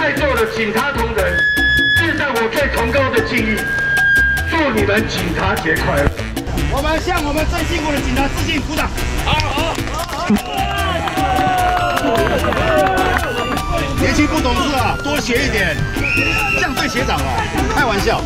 在座的警察同仁，致上我最崇高的敬意，祝你们警察节快乐！我们向我们最辛苦的警察致敬，鼓掌！好，好，年轻不懂事啊，多学一点，这样对学长啊，开玩笑。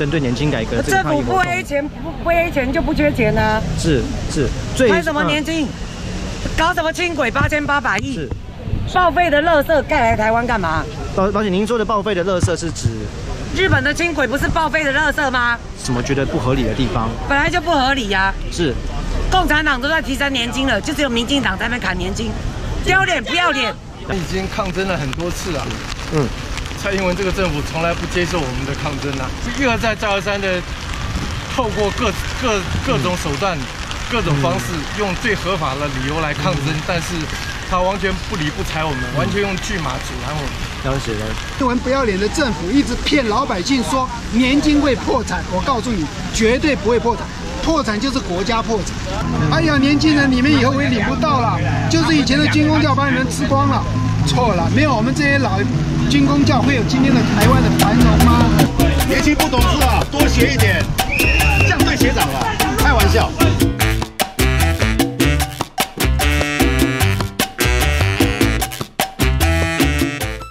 针对年金改革这个政府不抗议活动 A 钱不不 A 钱就不缺钱呢、是是最拍什么嗯年金？搞什么轻轨八千八百亿是？报废的垃圾盖来台湾干嘛？老老姐，您说的报废的垃圾是指日本的轻轨不是报废的垃圾吗？什么觉得不合理的地方？本来就不合理呀、是共产党都在提升年金了，就只有民进党在那砍年金，丢脸不要脸！已经抗争了很多次了。嗯，蔡英文这个政府从来不接受我们的抗争啊，一而再再而三的透过各各各种手段、各种方式，用最合法的理由来抗争，但是他完全不理不睬我们，完全用巨马阻拦我们。了解了。新闻不要脸的政府一直骗老百姓说年金会破产，我告诉你，绝对不会破产，破产就是国家破产。哎呀，年轻人你们以后也领不到了，就是以前的军工教把你们吃光了，错了，没有我们这些老军工教会有今天的台湾的繁荣吗？年轻不懂事啊，多学一点。